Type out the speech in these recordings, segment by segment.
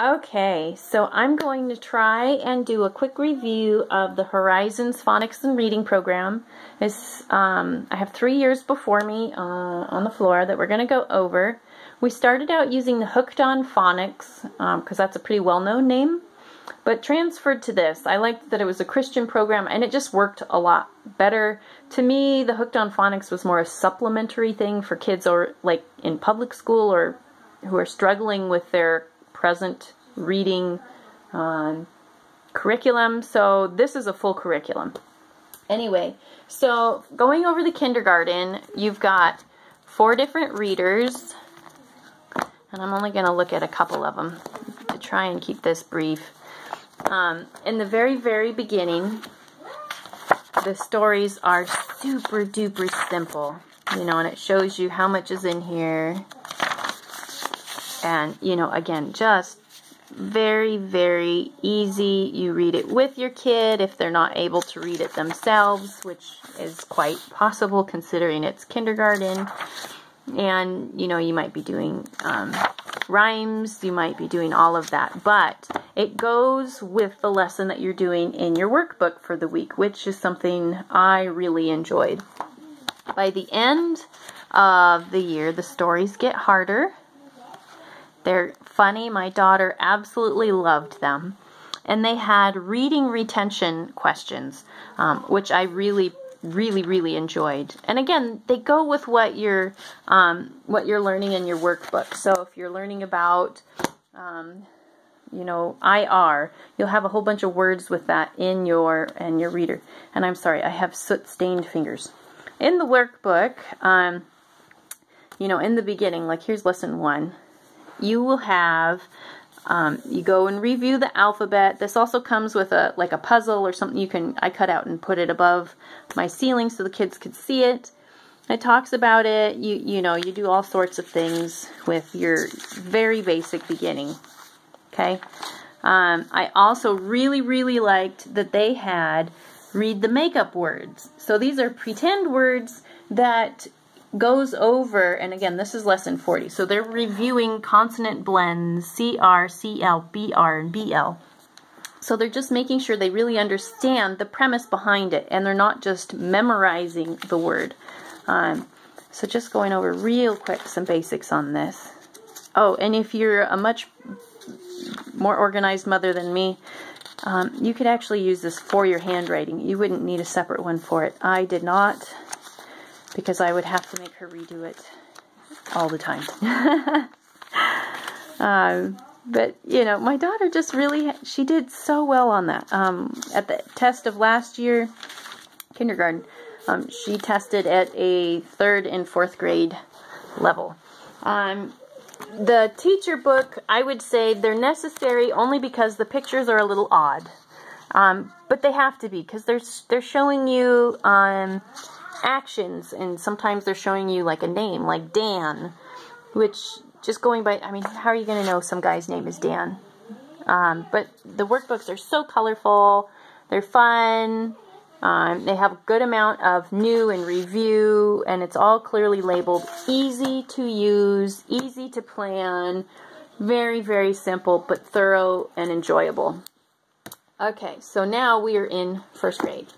Okay, so I'm going to try and do a quick review of the Horizons Phonics and Reading program. Um, I have three years before me uh, on the floor that we're going to go over. We started out using the Hooked on Phonics because um, that's a pretty well-known name, but transferred to this. I liked that it was a Christian program and it just worked a lot better. To me, the Hooked on Phonics was more a supplementary thing for kids or like in public school or who are struggling with their present reading um, curriculum. So this is a full curriculum. Anyway, so going over the kindergarten, you've got four different readers. And I'm only going to look at a couple of them to try and keep this brief. Um, in the very, very beginning, the stories are super duper simple, you know, and it shows you how much is in here. And, you know, again, just very, very easy. You read it with your kid if they're not able to read it themselves, which is quite possible considering it's kindergarten. And, you know, you might be doing um, rhymes, you might be doing all of that. But it goes with the lesson that you're doing in your workbook for the week, which is something I really enjoyed. By the end of the year, the stories get harder they're funny. My daughter absolutely loved them. And they had reading retention questions, um, which I really, really, really enjoyed. And again, they go with what you're, um, what you're learning in your workbook. So if you're learning about, um, you know, IR, you'll have a whole bunch of words with that in your and your reader. And I'm sorry, I have soot-stained fingers. In the workbook, um, you know, in the beginning, like here's lesson one you will have um, you go and review the alphabet. This also comes with a like a puzzle or something you can I cut out and put it above my ceiling so the kids could see it. It talks about it. You you know you do all sorts of things with your very basic beginning. Okay. Um, I also really really liked that they had read the makeup words. So these are pretend words that goes over, and again, this is lesson 40, so they're reviewing consonant blends, CR, CL, BR, and BL. So they're just making sure they really understand the premise behind it, and they're not just memorizing the word. Um, so just going over real quick some basics on this. Oh, and if you're a much more organized mother than me, um, you could actually use this for your handwriting. You wouldn't need a separate one for it. I did not because I would have to make her redo it all the time. um, but you know, my daughter just really she did so well on that. Um, at the test of last year, kindergarten, um, she tested at a third and fourth grade level. Um, the teacher book, I would say they're necessary only because the pictures are a little odd. Um, but they have to be because they're they're showing you um, actions and sometimes they're showing you like a name like Dan which just going by I mean how are you going to know some guy's name is Dan? Um, but the workbooks are so colorful they're fun um, they have a good amount of new and review and it's all clearly labeled easy to use easy to plan very very simple but thorough and enjoyable. Okay so now we are in first grade.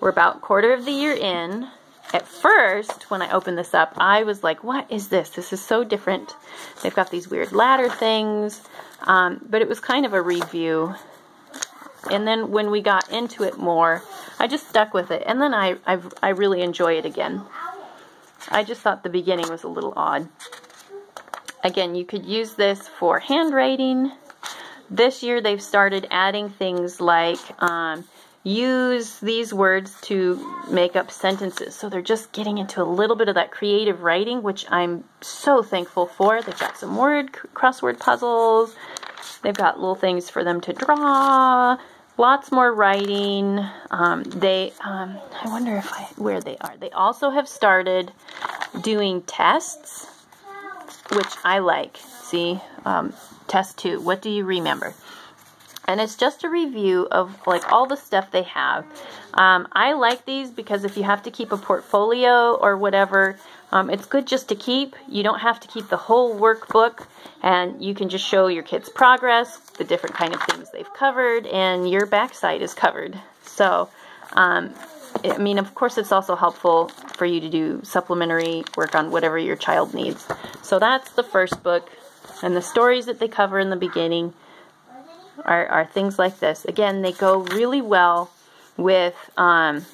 We're about quarter of the year in at first, when I opened this up, I was like, what is this? This is so different. They've got these weird ladder things. Um, but it was kind of a review. And then when we got into it more, I just stuck with it. And then I, I've, I really enjoy it again. I just thought the beginning was a little odd. Again, you could use this for handwriting. This year they've started adding things like um, use these words to make up sentences. So they're just getting into a little bit of that creative writing, which I'm so thankful for. They've got some word crossword puzzles. They've got little things for them to draw. Lots more writing. Um, they, um, I wonder if I, where they are. They also have started doing tests, which I like. See, um, test two. What do you remember? And it's just a review of like all the stuff they have. Um, I like these because if you have to keep a portfolio or whatever, um, it's good just to keep. You don't have to keep the whole workbook, and you can just show your kids' progress, the different kind of things they've covered, and your backside is covered. So, um, I mean, of course, it's also helpful for you to do supplementary work on whatever your child needs. So that's the first book, and the stories that they cover in the beginning are, are things like this. Again, they go really well with um,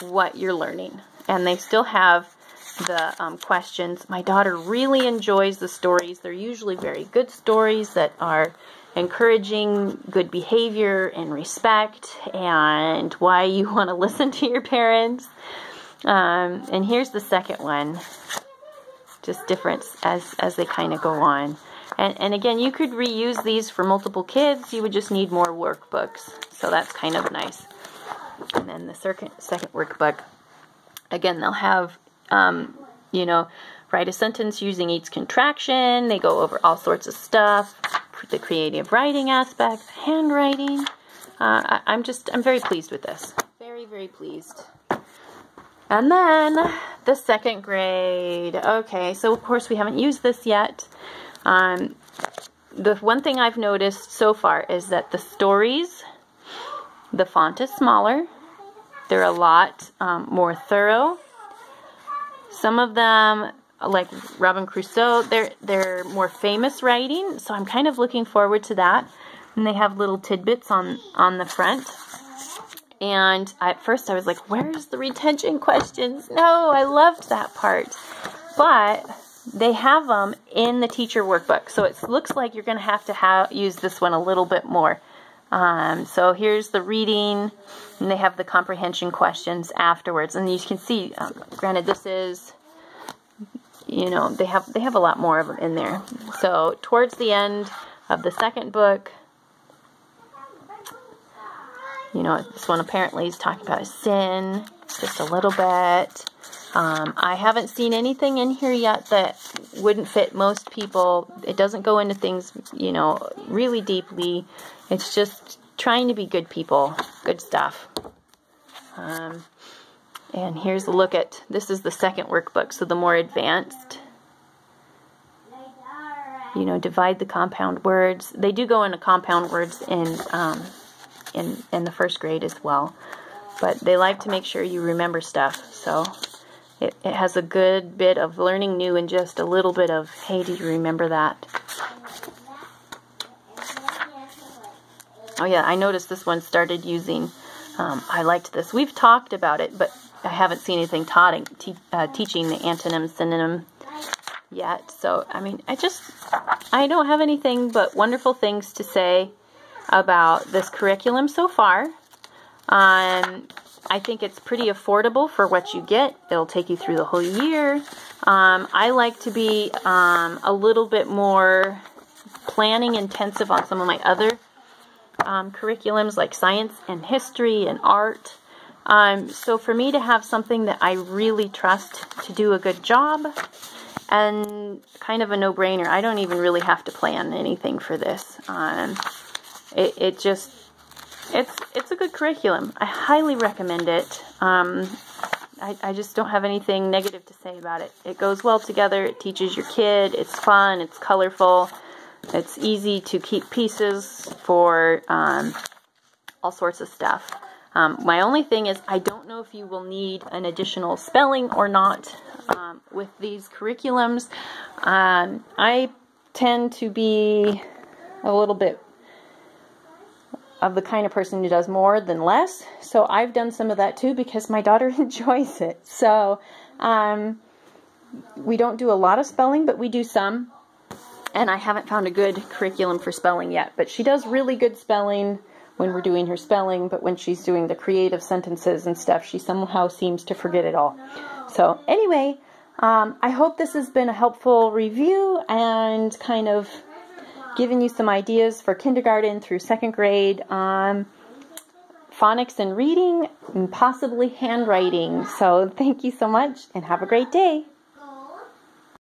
what you're learning, and they still have the um, questions. My daughter really enjoys the stories. They're usually very good stories that are encouraging good behavior and respect and why you want to listen to your parents. Um, and here's the second one. Just difference as, as they kind of go on. And, and again, you could reuse these for multiple kids. You would just need more workbooks. So that's kind of nice. And then the second, second workbook, again, they'll have, um, you know, write a sentence using each contraction. They go over all sorts of stuff, the creative writing aspect, handwriting. Uh, I, I'm just, I'm very pleased with this. Very, very pleased. And then the second grade. Okay, so of course we haven't used this yet. Um, the one thing I've noticed so far is that the stories, the font is smaller. They're a lot um, more thorough. Some of them, like Robin Crusoe, they're they're more famous writing, so I'm kind of looking forward to that. And they have little tidbits on on the front. And at first I was like, where's the retention questions? No, I loved that part. But they have them in the teacher workbook. So it looks like you're going to have to have, use this one a little bit more. Um, so here's the reading, and they have the comprehension questions afterwards. And you can see, um, granted, this is, you know, they have they have a lot more of them in there. So towards the end of the second book, you know, this one apparently is talking about sin just a little bit. Um, I haven't seen anything in here yet that wouldn't fit most people. It doesn't go into things, you know, really deeply. It's just trying to be good people, good stuff. Um, and here's a look at, this is the second workbook, so the more advanced. You know, divide the compound words. They do go into compound words in, um, in, in the first grade as well. But they like to make sure you remember stuff, so it, it has a good bit of learning new and just a little bit of, hey, do you remember that? Oh yeah, I noticed this one started using, um, I liked this. We've talked about it, but I haven't seen anything taught, uh, teaching the antonym, synonym yet. So, I mean, I just, I don't have anything but wonderful things to say about this curriculum so far. Um, I think it's pretty affordable for what you get. It'll take you through the whole year. Um, I like to be um, a little bit more planning intensive on some of my other um, curriculums like science and history and art. Um, so for me to have something that I really trust to do a good job and kind of a no-brainer, I don't even really have to plan anything for this. Um, it, it just it's it's a good curriculum. I highly recommend it. Um, I, I just don't have anything negative to say about it. It goes well together. It teaches your kid. It's fun. It's colorful. It's easy to keep pieces for um, all sorts of stuff. Um, my only thing is I don't know if you will need an additional spelling or not um, with these curriculums. Um, I tend to be a little bit of the kind of person who does more than less. So I've done some of that too because my daughter enjoys it. So um, we don't do a lot of spelling, but we do some. And I haven't found a good curriculum for spelling yet. But she does really good spelling when we're doing her spelling, but when she's doing the creative sentences and stuff, she somehow seems to forget it all. So anyway, um, I hope this has been a helpful review and kind of giving you some ideas for kindergarten through second grade on phonics and reading and possibly handwriting. So thank you so much and have a great day.